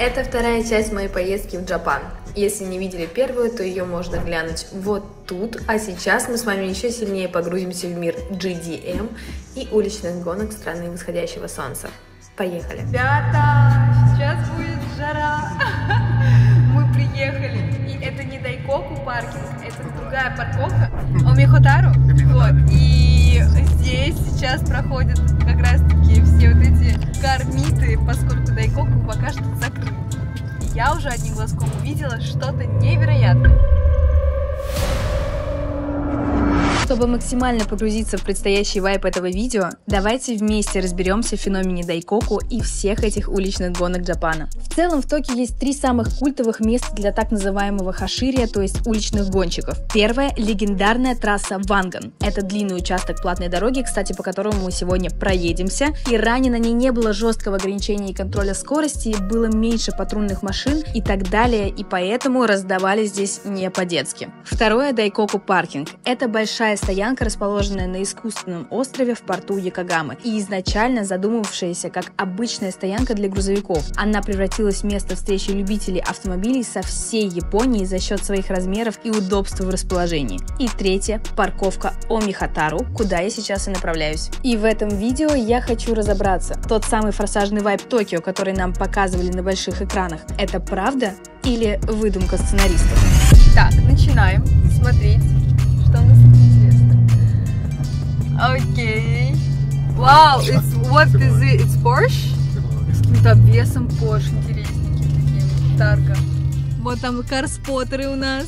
Это вторая часть моей поездки в Джапан. Если не видели первую, то ее можно глянуть вот тут. А сейчас мы с вами еще сильнее погрузимся в мир GDM и уличных гонок страны восходящего солнца. Поехали! Ребята, сейчас будет жара. Мы приехали. И это не Дайкоку паркинг, это другая парковка. Омихотару. Вот. И здесь сейчас проходят как раз таки все вот эти кармиты, поскольку Дайкоку пока что закрыт. Я уже одним глазком увидела что-то невероятное. Чтобы максимально погрузиться в предстоящий вайп этого видео, давайте вместе разберемся в феномене Дайкоку и всех этих уличных гонок Джапана. В целом в Токио есть три самых культовых места для так называемого хаширия, то есть уличных гонщиков. Первое – легендарная трасса Ванган. Это длинный участок платной дороги, кстати, по которому мы сегодня проедемся. И ранее на ней не было жесткого ограничения и контроля скорости, было меньше патрульных машин и так далее, и поэтому раздавали здесь не по-детски. Второе – Дайкоку паркинг. Это большая стоянка, расположенная на искусственном острове в порту Якогамы и изначально задумывавшаяся как обычная стоянка для грузовиков. Она превратилась в место встречи любителей автомобилей со всей Японии за счет своих размеров и удобства в расположении. И третье – парковка Омихатару, куда я сейчас и направляюсь. И в этом видео я хочу разобраться. Тот самый форсажный вайп Токио, который нам показывали на больших экранах, это правда или выдумка сценаристов? Так, начинаем смотреть, Okay. Wow. вот is it? It's Porsche? С каким-то обвесом Porsche, интересненькие такие, Тарго. Вот там и карспотеры у нас.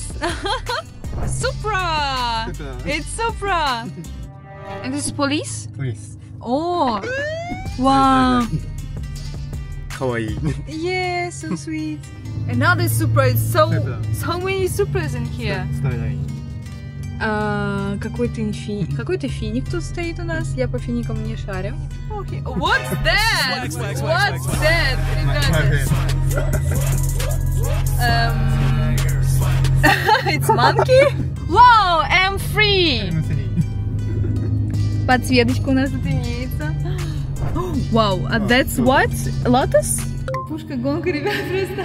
Supra! It's Supra! And this is police? Police. Oh! Wow! Kawaii. Yeah, so sweet. Another Supra. It's so so many Supras in here. Skyline. А, какой-то инфи... какой-то финик тут стоит у нас. Я по финикам не шарю. Okay. What's that? What's that, ребята? Um, it's monkey? Wow, M3! M3。Подсветочка у нас тут имеется. Вау, а that's what? Lotus? Пушка гонка, ребят, просто.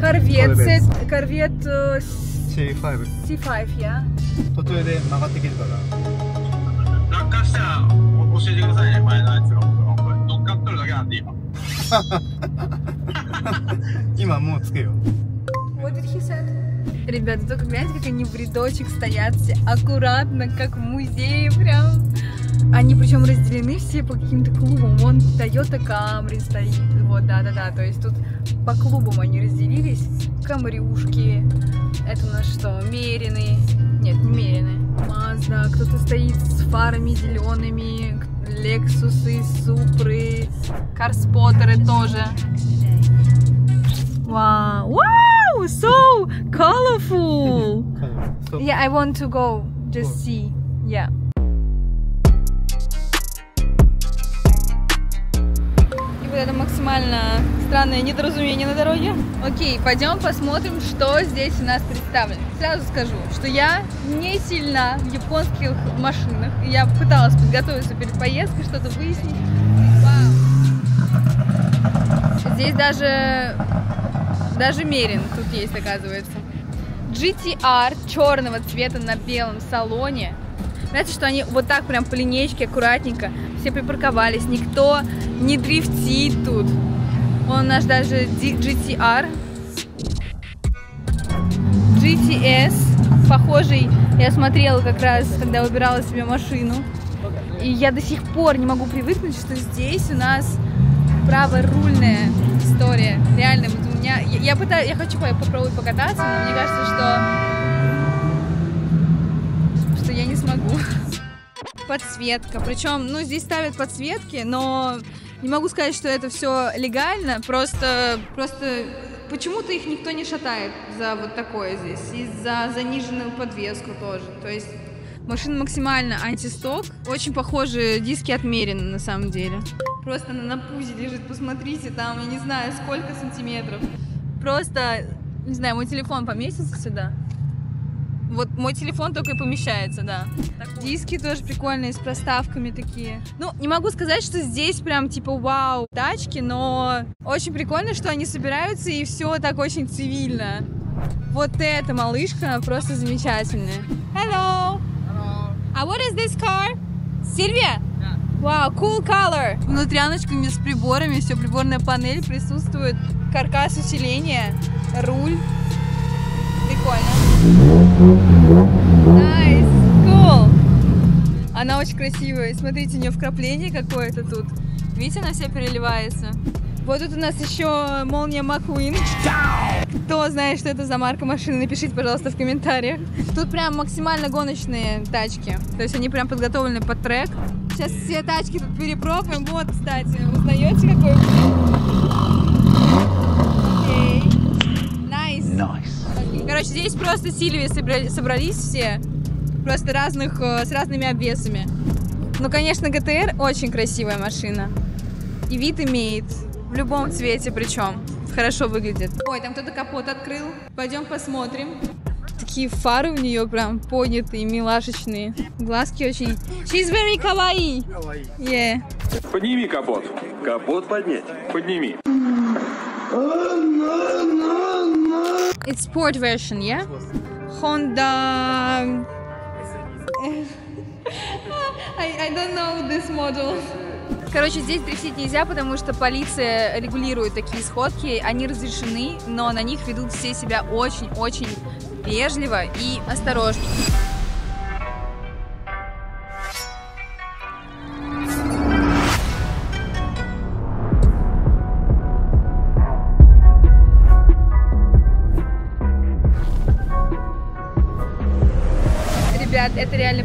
Корвет, Корвет. сет- корвет э, C5。 C5, я. 途中で曲がってきるから。落下したらお教えてくださいね前のやつが僕これ乗っかっとるだけなんで今今もうつくよ。 What did he say? Ребята, только гляньте, как они в рядочек стоят все аккуратно, как в музее прям. Они причем разделены все по каким-то клубам. Вон Toyota Camry стоит. Вот, да-да-да. То есть тут по клубам они разделились. Камрюшки. Это у нас что? Мерины. Нет, не мерины. Мазда. Кто-то стоит с фарами зелеными. Лексусы, Супры. Карспотеры тоже. Wow. Wow! So colorful! Yeah, I want to go. Just see. Yeah. Это максимально странное недоразумение на дороге. Окей, пойдем посмотрим, что здесь у нас представлено. Сразу скажу, что я не сильна в японских машинах. Я пыталась подготовиться перед поездкой, что-то выяснить. Вау. Здесь даже даже Мерин тут есть, оказывается. GTR черного цвета на белом салоне. Знаете, что они вот так прям по линейке, аккуратненько, все припарковались, никто не дрифтит тут. Он наш даже GTR. GTS, похожий, я смотрела как раз, когда выбирала себе машину. И я до сих пор не могу привыкнуть, что здесь у нас праворульная история. Реально, вот у меня... Я, я пытаюсь, я хочу по- попробовать покататься, но мне кажется, что... Подсветка. Причем, ну, здесь ставят подсветки, но не могу сказать, что это все легально. Просто, просто почему-то их никто не шатает за вот такое здесь. И за заниженную подвеску тоже. То есть машина максимально антисток. Очень похожи диски отмерены на самом деле. Просто она на пузе лежит, посмотрите, там, я не знаю, сколько сантиметров. Просто, не знаю, мой телефон поместится сюда. Вот мой телефон только и помещается, да. Диски тоже прикольные, с проставками такие. Ну, не могу сказать, что здесь прям типа вау, тачки, но очень прикольно, что они собираются и все так очень цивильно. Вот эта малышка просто замечательная. Hello! А what is this car? Сильвия? Вау, cool color! Внутряночками с приборами, все, приборная панель присутствует, каркас усиления, руль. Прикольно. Nice, cool. Она очень красивая. Смотрите, у нее вкрапление какое-то тут. Видите, она вся переливается. Вот тут у нас еще молния Маккуин. Кто знает, что это за марка машины, напишите, пожалуйста, в комментариях. Тут прям максимально гоночные тачки. То есть они прям подготовлены под трек. Сейчас все тачки тут перепробуем. Вот, кстати, узнаете какой? Окей. Nice. Короче, здесь просто Сильвии собрали- собрались все. Просто разных, э, с разными обвесами. Ну, конечно, GTR очень красивая машина. И вид имеет. В любом цвете причем. Хорошо выглядит. Ой, там кто-то капот открыл. Пойдем посмотрим. Такие фары у нее прям поднятые, милашечные. Глазки очень... She's very kawaii. Yeah. Подними капот. Капот поднять. Подними. It's sport version, yeah? Honda... I, I don't know this model. Короче, здесь дрифтить нельзя, потому что полиция регулирует такие сходки. Они разрешены, но на них ведут все себя очень-очень вежливо и осторожно.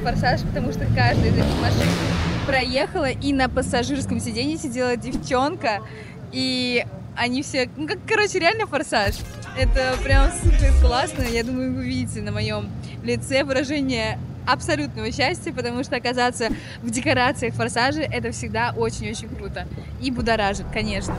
Форсаж, потому что каждая из этих машин проехала, и на пассажирском сиденье сидела девчонка, и они все, ну как, короче, реально форсаж. Это прям супер классно. Я думаю, вы видите на моем лице выражение абсолютного счастья, потому что оказаться в декорациях форсажа это всегда очень-очень круто. И будоражит, конечно.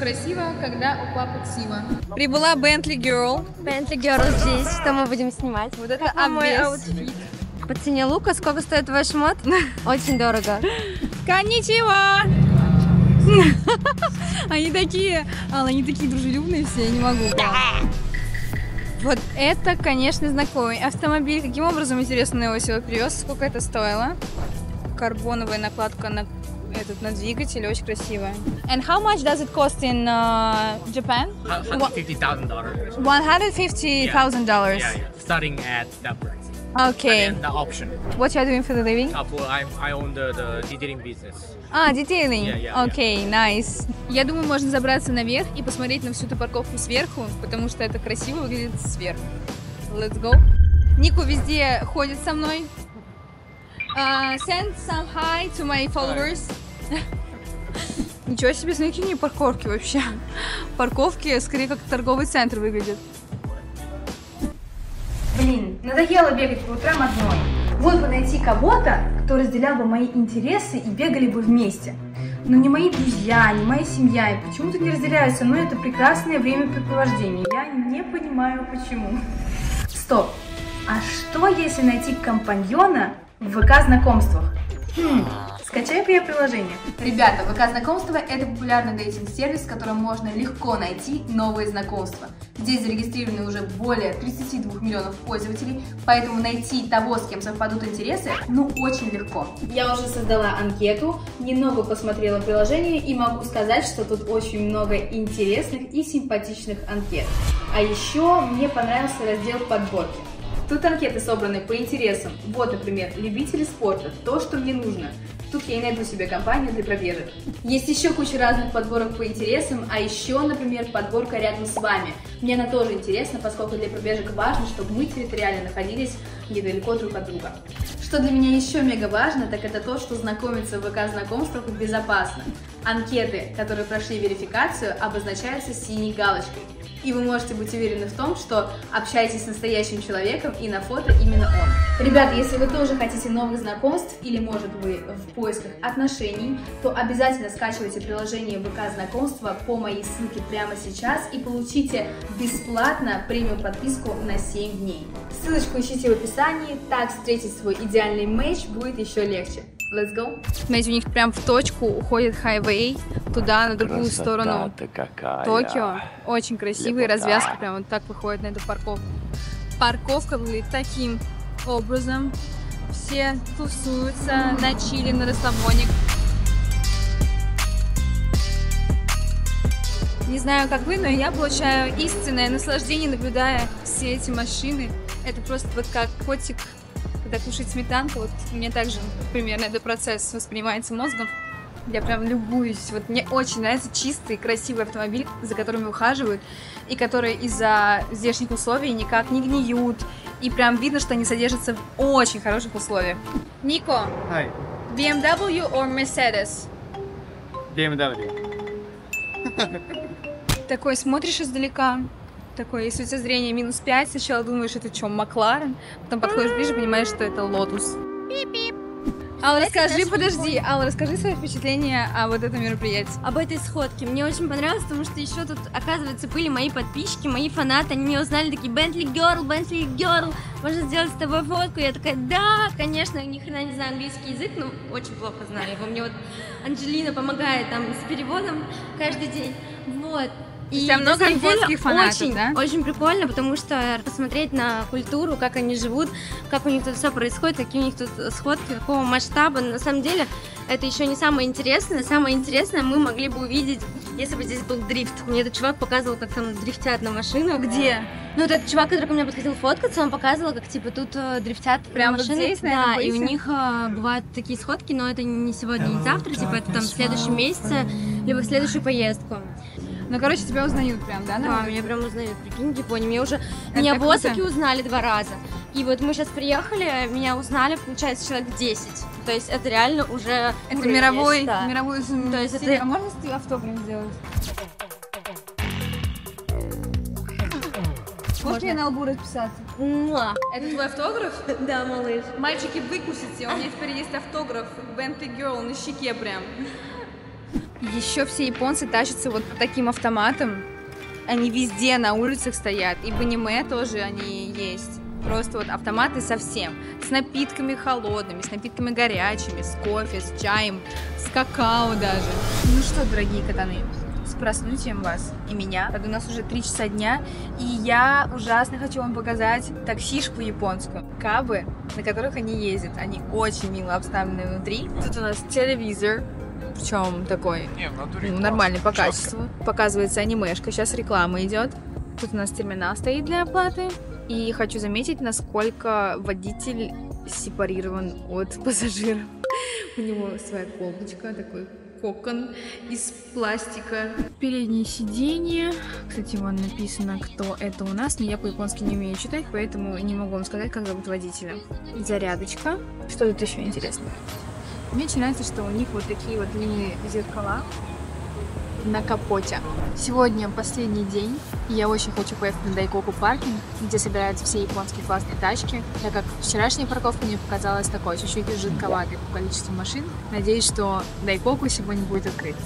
Красиво, когда у папы Тима. Прибыла Bentley Girl. Bentley Girl здесь, что мы будем снимать. Вот это вам мой outfit? По цене лука сколько стоит ваш шмот? Очень дорого. こんにちは! Они такие, Алла, они такие дружелюбные все, я не могу. Вот это, конечно, знакомый автомобиль. Каким образом, интересно, его сюда привез? Сколько это стоило? Карбоновая накладка на этот на двигатель, очень красивая. And how much does it cost in uh, Japan? Fifty thousand dollars. One hundred fifty thousand dollars. Yeah, yeah. Starting at that price. Okay. And the option. What you are doing for the living? Uh, I, I own the, the detailing business. А. Yeah, yeah, Окей, найс. Я думаю, можно забраться наверх и посмотреть на всю эту парковку сверху, потому что это красиво выглядит сверху. Let's go. Нику везде ходит со мной. Uh, send some hi to my followers. Ничего себе, смотри, какие у нее парковки вообще. Парковки скорее как торговый центр выглядят. Блин, надоело бегать по утрам одной. Вот бы найти кого-то, кто разделял бы мои интересы и бегали бы вместе. Но не мои друзья, не моя семья, и почему-то не разделяют со мной это прекрасное времяпрепровождение. Я не понимаю, почему. Стоп! А что, если найти компаньона в ВК-знакомствах? Хм, скачай-ка я приложение. Ребята, ВК знакомства это популярный дейтинг-сервис, в котором можно легко найти новые знакомства. Здесь зарегистрированы уже более 32 миллионов пользователей, поэтому найти того, с кем совпадут интересы, ну очень легко. Я уже создала анкету, немного посмотрела приложение и могу сказать, что тут очень много интересных и симпатичных анкет. А еще мне понравился раздел подборки. Тут анкеты собраны по интересам. Вот, например, любители спорта, то, что мне нужно. Тут я и найду себе компанию для пробежек. Есть еще куча разных подборок по интересам, а еще, например, подборка рядом с вами. Мне она тоже интересна, поскольку для пробежек важно, чтобы мы территориально находились недалеко друг от друга. Что для меня еще мега важно, так это то, что знакомиться в ВК знакомствах безопасно. Анкеты, которые прошли верификацию, обозначаются синей галочкой. И вы можете быть уверены в том, что общаетесь с настоящим человеком и на фото именно он. Ребята, если вы тоже хотите новых знакомств или, может быть, в поисках отношений, то обязательно скачивайте приложение ВК знакомства по моей ссылке прямо сейчас и получите бесплатно премиум подписку на 7 дней. Ссылочку ищите в описании, так встретить свой идеальный матч будет еще легче. Let's go. Смотрите, у них прям в точку уходит хайвей, туда, на другую сторону какая. Токио. Очень красивая Лепота. развязка, прям вот так выходит на эту парковку. Парковка выглядит таким образом. Все тусуются на чили, на расслабоне. Не знаю, как вы, но я получаю истинное наслаждение, наблюдая все эти машины. Это просто вот как котик, когда кушает сметанку. Вот мне также примерно этот процесс воспринимается мозгом. Я прям любуюсь. Вот мне очень нравится чистый, красивый автомобиль, за которыми ухаживают, и которые из-за здешних условий никак не гниют. И прям видно, что они содержатся в очень хороших условиях. Нико, はい BMW or Mercedes? BMW Такой смотришь издалека, такой, если у тебя зрение минус 5, сначала думаешь, это что, Макларен, потом подходишь ближе, понимаешь, что это Лотус. Алла, расскажи, подожди, Алла, расскажи свои впечатления о вот этом мероприятии. Об этой сходке. Мне очень понравилось, потому что еще тут, оказывается, были мои подписчики, мои фанаты. Они меня узнали, такие, Bentley Girl, Bentley Girl, можно сделать с тобой фотку? Я такая, да, конечно, ни хрена не знаю английский язык, но очень плохо знаю его. Мне вот Анджелина помогает там с переводом каждый день. Вот. У тебя много японских фанатов, очень, да? Очень прикольно, потому что посмотреть на культуру, как они живут, как у них тут все происходит, какие у них тут сходки, какого масштаба. На самом деле, это еще не самое интересное. Самое интересное мы могли бы увидеть, если бы здесь был дрифт. Мне этот чувак показывал, как там дрифтят на машинах. Где? Ну, вот этот чувак, который ко мне подходил фоткаться, он показывал, как типа тут э, дрифтят Прям вот машины. здесь, на этом да, и у них э, бывают такие сходки, но это не сегодня, не завтра, типа это там в следующем месяце, либо в следующую поездку. Ну, короче, тебя узнают прям, да? Да, меня прям узнают, прикинь, в Японии. Меня уже, Это меня в. Осаке узнали два раза. И вот мы сейчас приехали, меня узнали, получается, человек 10. То есть это реально уже Это мировой, считаю. мировой То есть это- А можно с- автограф сделать? Можешь мне на лбу расписаться? Муа. Это твой автограф? Да, малыш. Мальчики, выкусите, у меня теперь есть автограф Bentley Girl на щеке прям. Еще все японцы тащатся вот таким автоматам. Они везде на улицах стоят. И в аниме тоже они есть. Просто вот автоматы совсем. С напитками холодными, с напитками горячими, с кофе, с чаем, с какао даже. Ну что, дорогие катаны, с проснутием вас и меня. У нас уже 3 часа дня, и я ужасно хочу вам показать таксишку японскую. Кабы, на которых они ездят. Они очень мило обставлены внутри. Тут у нас телевизор, причем такой ну, нормальный по качеству. Показывается анимешка, сейчас реклама идет. Тут у нас терминал стоит для оплаты. И хочу заметить, насколько водитель сепарирован от пассажиров. У него своя колбочка, такой кокон из пластика. Переднее сиденье. Кстати, вон написано, кто это у нас, но я по-японски не умею читать, поэтому не могу вам сказать, как зовут водителя. Зарядочка. Что тут еще интересно? Мне очень нравится, что у них вот такие вот длинные зеркала на капоте. Сегодня последний день, я очень хочу поехать на Дайкоку паркинг, где собираются все японские классные тачки, так как вчерашняя парковка мне показалась такой, чуть-чуть жидковатой по количеству машин. Надеюсь, что Дайкоку сегодня будет открыт.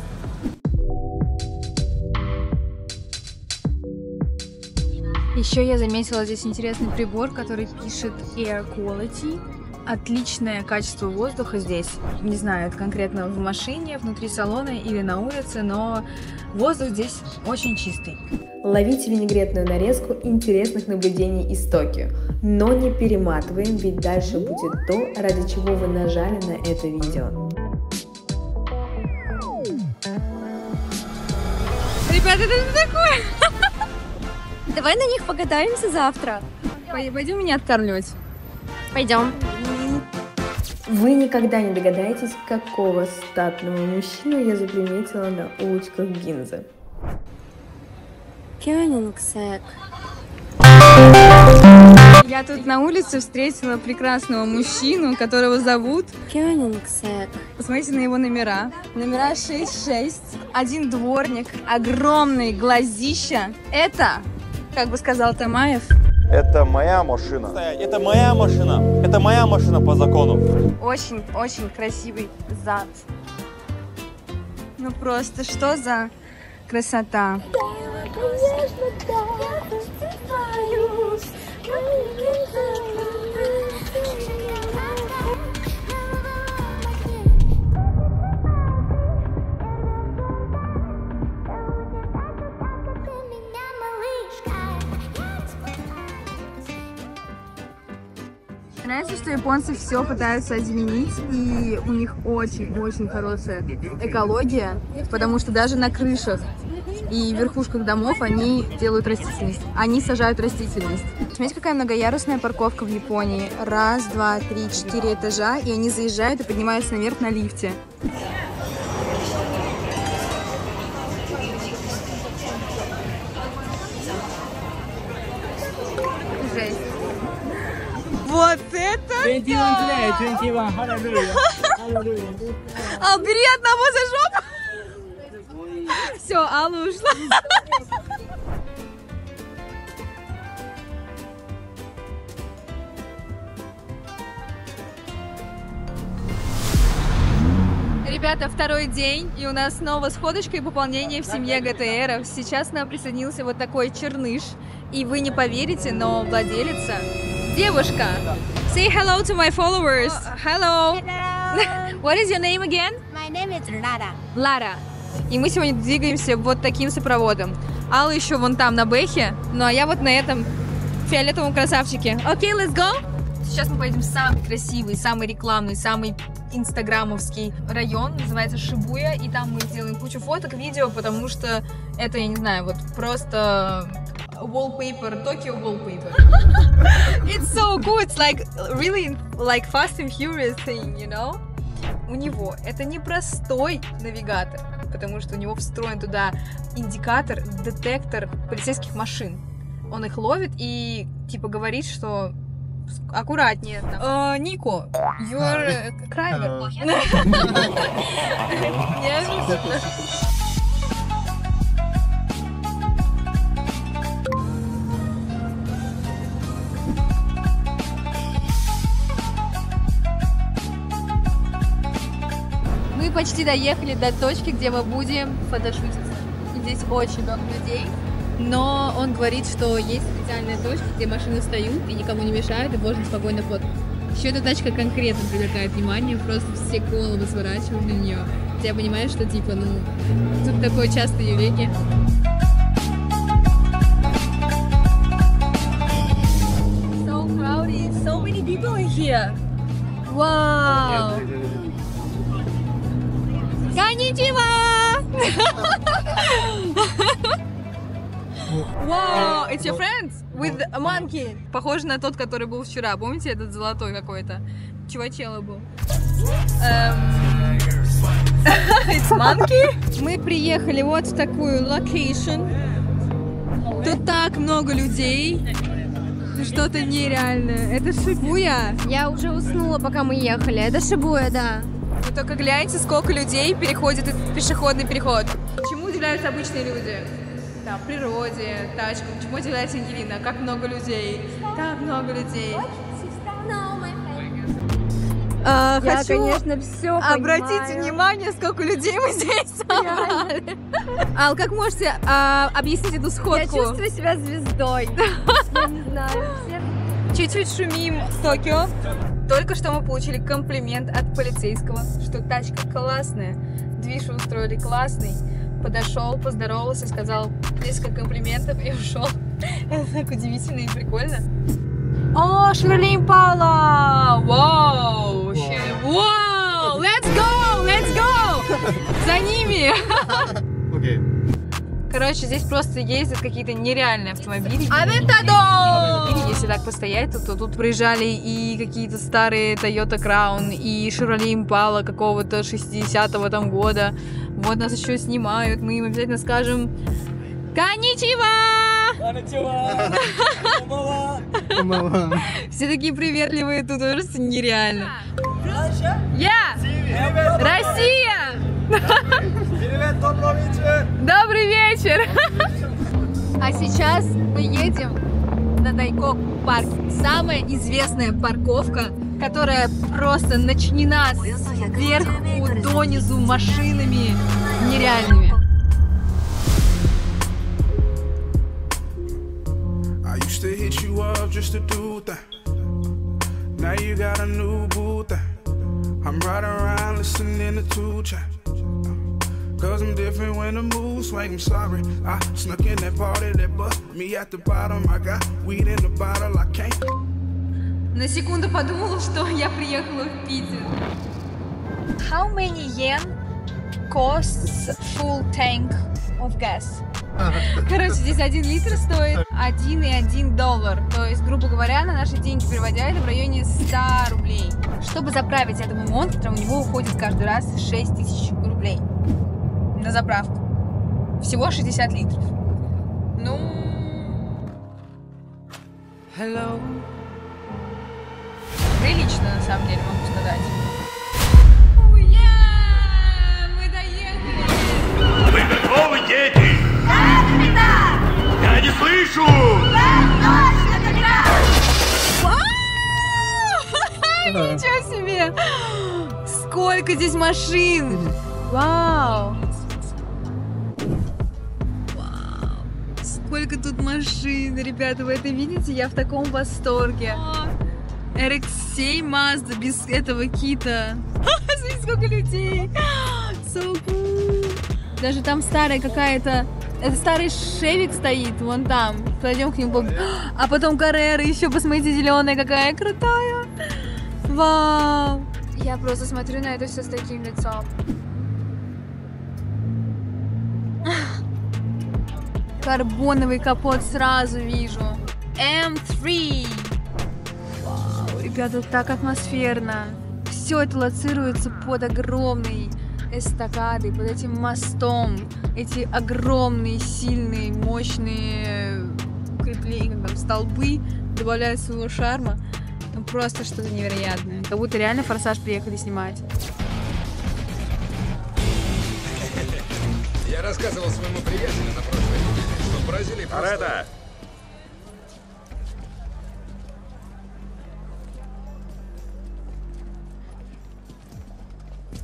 Еще я заметила здесь интересный прибор, который пишет Air Quality. Отличное качество воздуха здесь. Не знаю, это конкретно в машине, внутри салона или на улице, но воздух здесь очень чистый. Ловите винегретную нарезку интересных наблюдений из Токио. Но не перематываем, ведь дальше будет то, ради чего вы нажали на это видео. Ребята, это что такое? Давай на них покатаемся завтра. Пойдем меня откармливать. Пойдем. Вы никогда не догадаетесь, какого статного мужчину я заприметила на улочках Гинзы. Я тут на улице встретила прекрасного мужчину, которого зовут... Кёнигсек. Посмотрите на его номера. Номера 66. Один дворник, огромный глазища. Это, как бы сказал Тамаев, Это моя машина. Это моя машина. Это моя машина по закону. очень-очень красивый зад. Ну просто что за красота. Знаете, что японцы все пытаются озеленить, и у них очень-очень хорошая экология, потому что даже на крышах и верхушках домов они делают растительность. Они сажают растительность. Смотрите, какая многоярусная парковка в Японии. Раз, два, три, четыре этажа, и они заезжают и поднимаются наверх на лифте. 21 today, 21, hallelujah. Hallelujah. Ал, бери одного за жопу. Все, Алла ушла. Ребята, второй день, и у нас снова сходочка и пополнение в семье ГТРов. Сейчас нам присоединился вот такой черныш, и вы не поверите, но владелица девушка. Say hello to my followers. Hello. What is your name again? My name is Lara. Лара. И мы сегодня двигаемся вот таким сопроводом. Алла еще вон там на Бэхе, ну а я вот на этом фиолетовом красавчике. Окей, okay, let's go! Сейчас мы поедем в самый красивый, самый рекламный, самый инстаграмовский район, называется Шибуя, и там мы сделаем кучу фоток, видео, потому что это, я не знаю, вот просто wallpaper, Tokyo wallpaper. It's so cool, it's like really like fast and furious thing, you know? У него это не простой навигатор, потому что у него встроен туда индикатор, детектор полицейских машин. Он их ловит и типа говорит, что аккуратнее. Там. Э, Нико, you're crime. Неожиданно. Почти доехали до точки, где мы будем фотошутиться. Здесь очень много людей. Но он говорит, что есть специальная точка, где машины встают и никому не мешают, и можно спокойно фоткать. Еще эта тачка конкретно привлекает внимание, просто все головы сворачивают на нее. Я понимаю, что типа, ну, тут такое частое явление. So crowded, so many people in here. Wow. Конnichiwa! Wow, it's your friends with a monkey. Похоже на тот, который был вчера. Помните, этот золотой какой-то? Чувачело был. Эм, It's monkey. Мы приехали вот в такую location. Тут так много людей. Что-то нереальное. Это Шибуя. Я уже уснула, пока мы ехали. Это Шибуя, да. Только гляньте, сколько людей переходит этот пешеходный переход. Чему удивляются обычные люди? Там, природе, тачкам. Чему удивляется Ангелина? Как много людей. Так много людей. А, Я, хочу конечно, все обратите внимание, сколько людей мы здесь собрали. Ал, как можете а, объяснить эту Я сходку? чувствую себя звездой. Я не знаю. Чуть-чуть шумим в Токио. Только что мы получили комплимент от полицейского, что тачка классная, движ устроили классный. Подошел, поздоровался, сказал несколько комплиментов и ушел. Это так удивительно и прикольно. О, Ширли Импала! Вау! Вау! Let's go! Let's go! За ними! Окей. Короче, здесь просто ездят какие-то нереальные автомобили. Авентадо! Если так постоять, то, то тут проезжали и какие-то старые Toyota Crown, и Chevrolet Impala какого-то 60-го там года. Вот нас еще снимают, мы им обязательно скажем Коничева! Все такие приветливые тут, просто нереально. Я! Россия! Добрый вечер! А сейчас мы едем на Дайкок парк. Самая известная парковка, которая просто начнена сверху донизу машинами нереальными. Now you got a new boo thing. I'm riding around listening to two chat. Cause I'm different when the mood swing. I'm sorry. I snuck in that party that bust me at the bottom. I got weed in the bottle. I can't. На секунду подумала, что я приехала в Питер. How many yen costs full tank of gas? Короче, здесь один литр стоит 1,1 доллар. То есть, грубо говоря, на наши деньги переводя, это в районе 100 рублей. Чтобы заправить этого монстра, у него уходит каждый раз 6 тысяч рублей на заправку. Всего 60 литров. Ну... Hello. Прилично, на самом деле, могу сказать. Уя! Мы доехали! Вы готовы, дети? Да, капитан! Я не слышу! Ничего себе! Сколько здесь машин! Вау! Сколько тут машин, ребята, вы это видите? Я в таком восторге. RX-7 Mazda без этого кита. Смотрите, сколько людей! So cool! Даже там старая какая-то... Это старый Шевик стоит, вон там. Пойдем к нему. А потом Каррера еще, посмотрите, зеленая какая крутая. Вау! Я просто смотрю на это все с таким лицом. Карбоновый капот сразу вижу. М3. Вау, ребята, так атмосферно. Все это лоцируется под огромной эстакадой, под этим мостом. Эти огромные, сильные, мощные крепления, там, столбы добавляют своего шарма. Ну, просто что-то невероятное. Как будто реально «Форсаж» приехали снимать. Я рассказывал своему приятелю на прошлой в Бразилии просто... Торетто!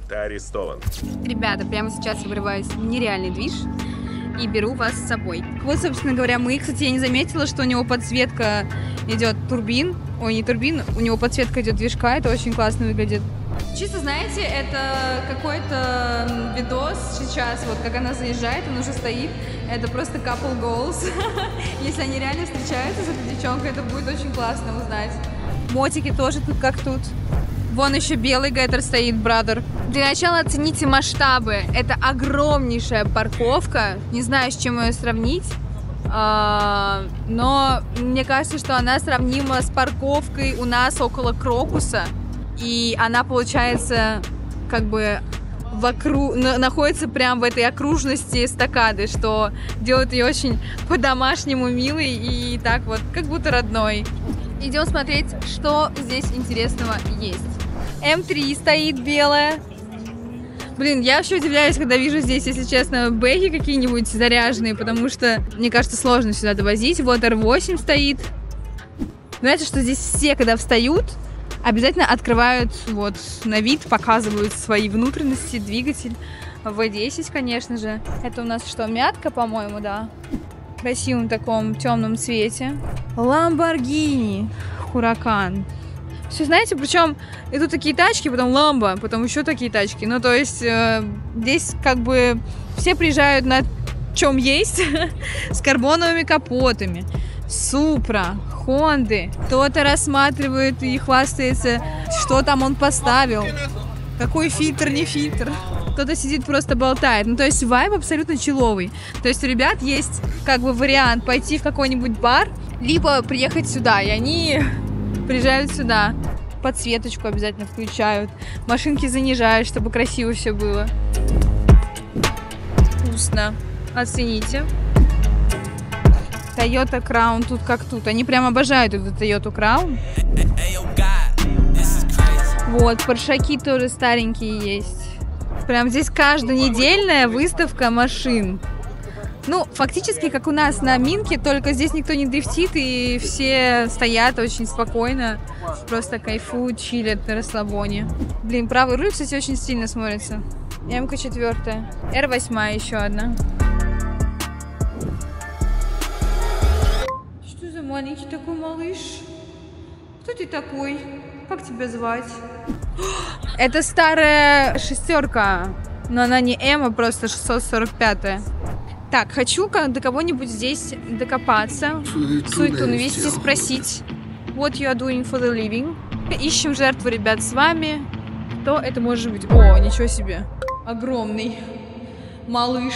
Ты арестован. Ребята, прямо сейчас я вырываюсь в нереальный движ и беру вас с собой. Вот, собственно говоря, мы. Кстати, я не заметила, что у него подсветка идет турбин. Ой, не турбин, у него подсветка идет движка. Это очень классно выглядит. Чисто, знаете, это какой-то видос сейчас, вот как она заезжает, он уже стоит. Это просто couple goals. Если они реально встречаются с этой девчонкой, это будет очень классно узнать. Мотики тоже тут как тут. Вон еще белый геттер стоит, брадер. Для начала оцените масштабы. Это огромнейшая парковка. Не знаю, с чем ее сравнить. А, но мне кажется, что она сравнима с парковкой у нас около Крокуса. И она, получается, как бы вокруг, на- находится прям в этой окружности эстакады, что делает ее очень по-домашнему милой и так вот, как будто родной. Идем смотреть, что здесь интересного есть. М3 стоит белая. Блин, я вообще удивляюсь, когда вижу здесь, если честно, бэги какие-нибудь заряженные, потому что, мне кажется, сложно сюда довозить. Вот R8 стоит. Знаете, что здесь все, когда встают, обязательно открывают вот на вид, показывают свои внутренности, двигатель. V10, конечно же. Это у нас что, мятка, по-моему, да? В красивом таком темном цвете. Ламборгини. Хуракан. Все, знаете, причем идут такие тачки, потом ламба, потом еще такие тачки. Ну, то есть э, здесь как бы все приезжают на чем есть, с карбоновыми капотами. Супра, Хонды. Кто-то рассматривает и хвастается, что там он поставил. Какой фильтр, не фильтр. Кто-то сидит просто болтает. Ну, то есть вайб абсолютно человый. То есть у ребят есть как бы вариант пойти в какой-нибудь бар, либо приехать сюда. И они приезжают сюда. Подсветочку обязательно включают. Машинки занижают, чтобы красиво все было. Вкусно. Оцените. Toyota Crown тут как тут. Они прям обожают эту Toyota Crown. Вот, паршаки тоже старенькие есть. Прям здесь каждая недельная выставка машин. Ну, фактически, как у нас на Минке, только здесь никто не дрифтит, и все стоят очень спокойно, просто кайфуют, чилят на расслабоне. Блин, правый руль, кстати, очень стильно смотрится. МК четвертая. Р8 еще одна. Маленький такой малыш? Кто ты такой? Как тебя звать? Это старая шестерка, но она не М, а просто 645. Так, хочу до кого-нибудь здесь докопаться, суету навести, спросить, what you are doing for the living. Ищем жертву, ребят, с вами. Кто это может быть? О, ничего себе. Огромный малыш.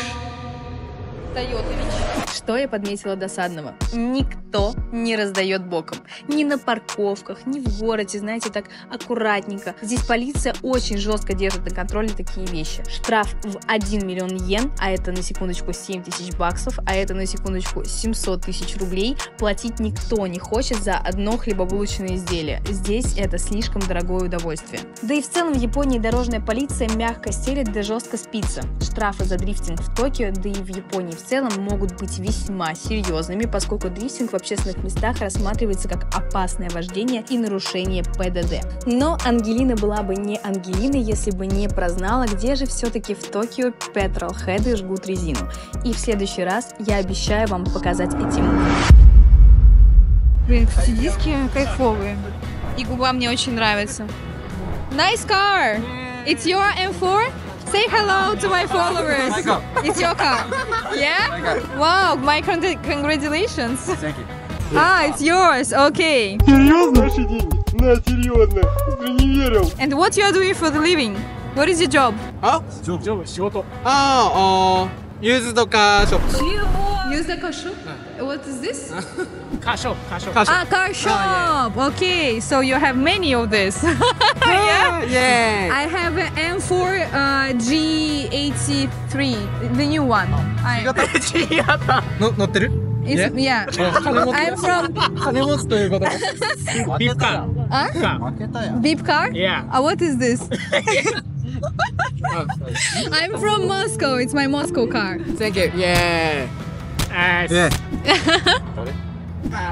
Тойотович. Что я подметила досадного? Никто не раздает боком. Ни на парковках, ни в городе, знаете, так аккуратненько. Здесь полиция очень жестко держит на контроле такие вещи. Штраф в 1 миллион йен, а это на секундочку 7 тысяч баксов, а это на секундочку 700 тысяч рублей, платить никто не хочет за одно хлебобулочное изделие. Здесь это слишком дорогое удовольствие. Да и в целом в Японии дорожная полиция мягко стелит да жестко спится. Штрафы за дрифтинг в Токио, да и в Японии в целом могут быть весьма серьезными, поскольку дрифтинг в общественных местах рассматривается как опасное вождение и нарушение ПДД. Но Ангелина была бы не Ангелиной, если бы не прознала, где же все-таки в Токио петролхеды жгут резину. И в следующий раз я обещаю вам показать эти Блин, кстати, диски кайфовые. И губа мне очень нравится. Nice car! It's your M4? Say hello to my followers. It's your car. Yeah? Wow, my con- congratulations. Thank you. Ah, it's yours. Okay. Серьезно? Наши деньги? На, серьезно. Ты не верил. And what you are doing for the living? What is your job? あ仕事。ああ、ユーズドカーショップ。 Use the car shop. What is this? Car shop, car shop. Ah, car shop. Okay, so you have many of this. yeah. Yeah. I have an M4 uh, G83, the new one. I, の乗ってる it's, yeah. 金持 I'm from 金持ちということ。 Beep car. Huh? Car. Beep car. Yeah. Uh, what is this? I'm from Moscow. It's my Moscow car. Thank you. Yeah. Uh,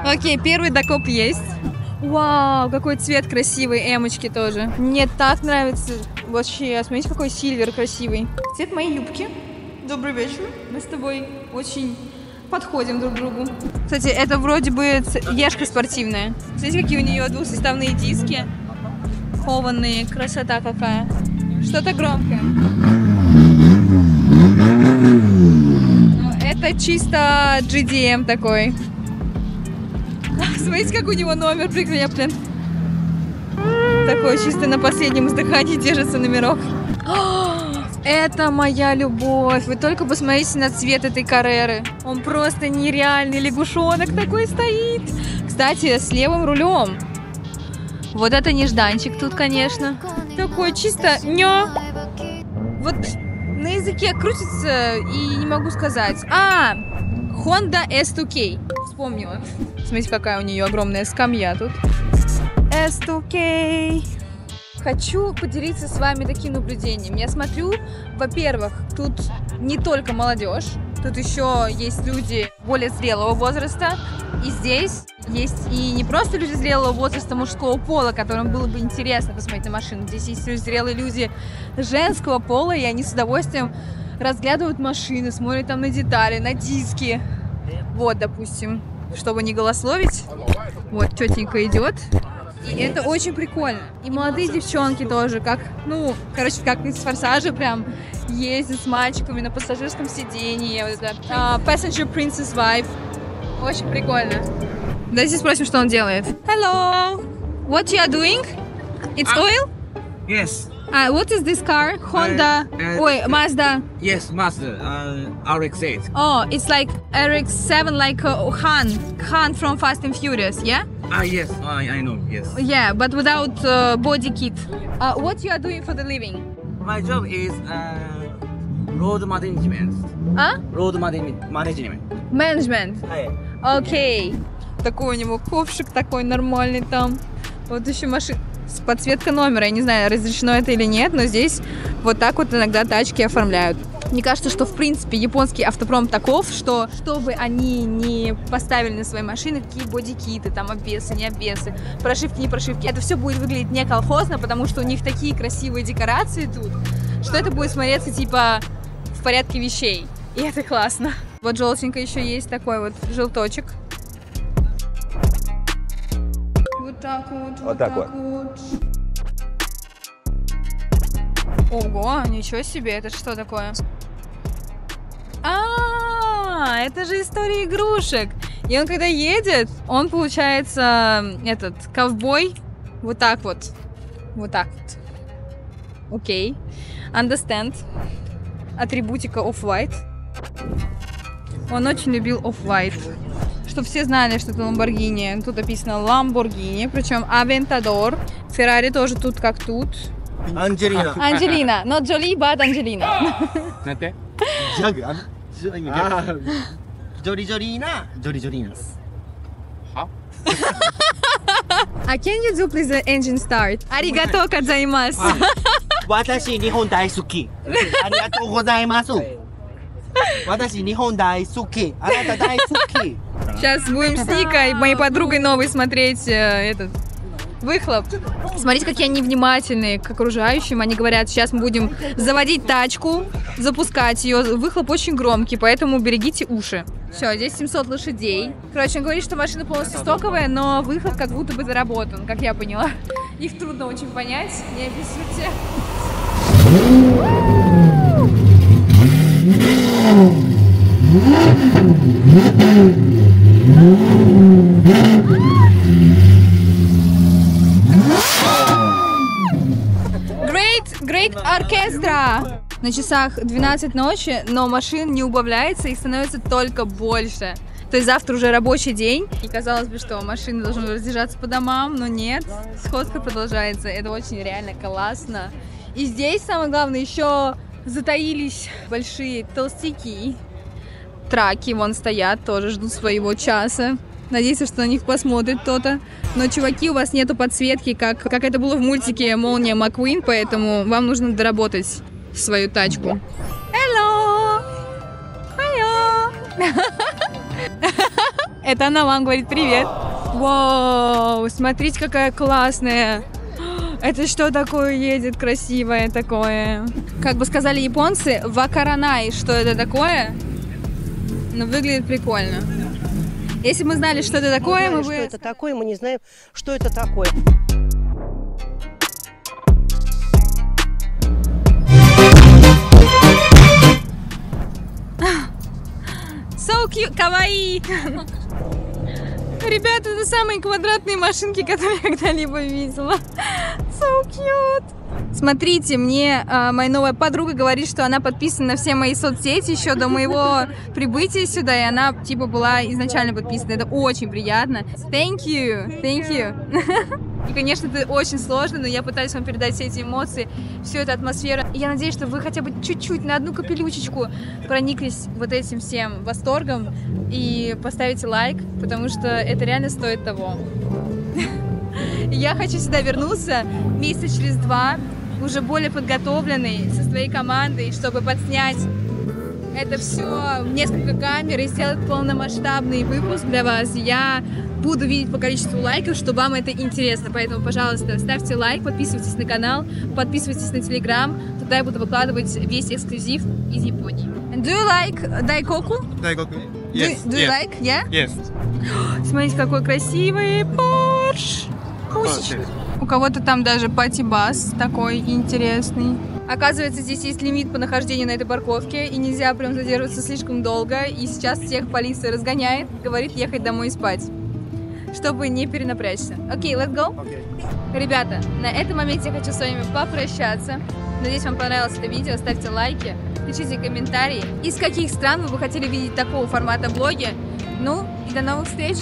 Окей, первый докоп есть. Вау, какой цвет красивый, эмочки тоже. Мне так нравится. Вообще, смотрите, какой сильвер красивый. Цвет моей юбки. Добрый вечер. Мы с тобой очень подходим друг к другу. Кстати, это вроде бы ешка спортивная. Смотрите, какие у нее двухсоставные диски. Кованные. Красота какая. Что-то громкое. Это чисто GDM такой. Смотрите, как у него номер прикреплен. Такой чисто на последнем издыхании держится номерок. Это моя любовь. Вы только посмотрите на цвет этой кареры. Он просто нереальный лягушонок такой стоит. Кстати, с левым рулем. Вот это нежданчик тут, конечно. Такой чисто нё. Вот на языке крутится и не могу сказать. А, Honda S2K. Вспомнила. Смотрите, какая у нее огромная скамья тут. S2K. Хочу поделиться с вами таким наблюдением. Я смотрю, во-первых, тут не только молодежь, тут еще есть люди более зрелого возраста. И здесь есть и не просто люди зрелого возраста мужского пола, которым было бы интересно посмотреть на машину. Здесь есть зрелые люди женского пола, и они с удовольствием разглядывают машины, смотрят там на детали, на диски. Вот, допустим, чтобы не голословить. Вот, тетенька идет. И это очень прикольно. И молодые девчонки тоже, как, ну, короче, как из форсажа прям ездят с мальчиками на пассажирском сидении. Вот это а, passenger princess vibe. Очень прикольно. Давайте спросим, что он делает. Hello. What you are doing? It's oil? Yes, Ah, what is this car? Honda. uh, Oi, Mazda. yes, Master, uh, RX-8. Oh, it's like RX-7, like uh, Han. Han from Fast and Furious, yeah? Ah, yes, I, I know, yes. Yeah, but without uh, body kit. Uh, what you are doing for the living? My job is uh, road management. Huh? Road management. management. Management. Hi. Окей. Такой у него ковшик такой нормальный там. Вот еще машина. Подсветка номера. Я не знаю, разрешено это или нет, но здесь вот так вот иногда тачки оформляют. Мне кажется, что в принципе японский автопром таков, что чтобы они не поставили на свои машины какие бодикиты, там обвесы, не обвесы, прошивки, не прошивки, это все будет выглядеть не колхозно, потому что у них такие красивые декорации тут, что это будет смотреться типа в порядке вещей. И это классно. Вот желтенько еще есть такой вот желточек. Так вот, вот, Вот так так вот. Ого, ничего себе, это что такое? А, это же история игрушек. И он когда едет, он получается этот ковбой вот так вот, вот так вот. Окей. Understand. Атрибутика Off-White. Он очень любил Off-White Чтобы все знали, что это Ламборгини. Тут написано Lamborghini, причем Aventador. Феррари тоже тут как тут. Анджелина. Анджелина. Not Jolie, but Angelina. なんて ジャグあジャ今あジョリジョリーナジョリジョリーナです。 А can you do please the engine start? Аригато кадзаймас. 私日本大好き。ありがとうございます。私日本大好き。あなた大好き。 Сейчас будем с Никой, моей подругой новой, смотреть э, этот выхлоп. Смотрите, какие они внимательные к окружающим. Они говорят, сейчас мы будем заводить тачку, запускать ее. Выхлоп очень громкий, поэтому берегите уши. Все, здесь 700 лошадей. Короче, он говорит, что машина полностью стоковая, но выхлоп как будто бы заработан, как я поняла. Их трудно очень понять, не обессудьте. Great, great orchestra! На часах 12 ночи, но машин не убавляется, их становится только больше. То есть завтра уже рабочий день, и казалось бы, что машины должны разъезжаться по домам, но нет, сходка продолжается, это очень реально классно. И здесь, самое главное, еще затаились большие толстяки. Траки вон стоят, тоже ждут своего часа. Надеюсь, что на них посмотрит кто-то. Но, чуваки, у вас нету подсветки, как, как это было в мультике «Молния Маккуин», поэтому вам нужно доработать свою тачку. Hello! Hiya! Это она вам говорит привет. Вау, смотрите, какая классная. Это что такое едет красивое такое? Как бы сказали японцы, вакаранай, что это такое? Но выглядит прикольно. Если бы мы знали, что это такое, мы бы... Что это такое, мы не знаем, что это такое. So cute, каваи. Ребята, это самые квадратные машинки, которые я когда-либо видела. So cute. Смотрите, мне э, моя новая подруга говорит, что она подписана на все мои соцсети еще до моего прибытия сюда, и она типа была изначально подписана. Это очень приятно. Thank you, thank you. И, конечно, это очень сложно, но я пытаюсь вам передать все эти эмоции, всю эту атмосферу. И я надеюсь, что вы хотя бы чуть-чуть, на одну капелючечку прониклись вот этим всем восторгом и поставите лайк, потому что это реально стоит того. Я хочу сюда вернуться месяца через два, уже более подготовленный, со своей командой, чтобы подснять это все в несколько камер и сделать полномасштабный выпуск для вас. Я буду видеть по количеству лайков, что вам это интересно. Поэтому, пожалуйста, ставьте лайк, подписывайтесь на канал, подписывайтесь на телеграм. Туда я буду выкладывать весь эксклюзив из Японии. And do you like дайкоку? Дайкоку. Do, Yes. do you yes. like? Yeah? Yes. Смотрите, какой красивый Порш. Пусечка. Кого-то там даже пати-бас такой интересный. Оказывается, здесь есть лимит по нахождению на этой парковке, и нельзя прям задерживаться слишком долго. И сейчас всех полиция разгоняет, говорит ехать домой спать, чтобы не перенапрячься. Окей, let's go. Ребята, на этом моменте я хочу с вами попрощаться. Надеюсь, вам понравилось это видео. Ставьте лайки, пишите комментарии. Из каких стран вы бы хотели видеть такого формата блоги. Ну, и до новых встреч!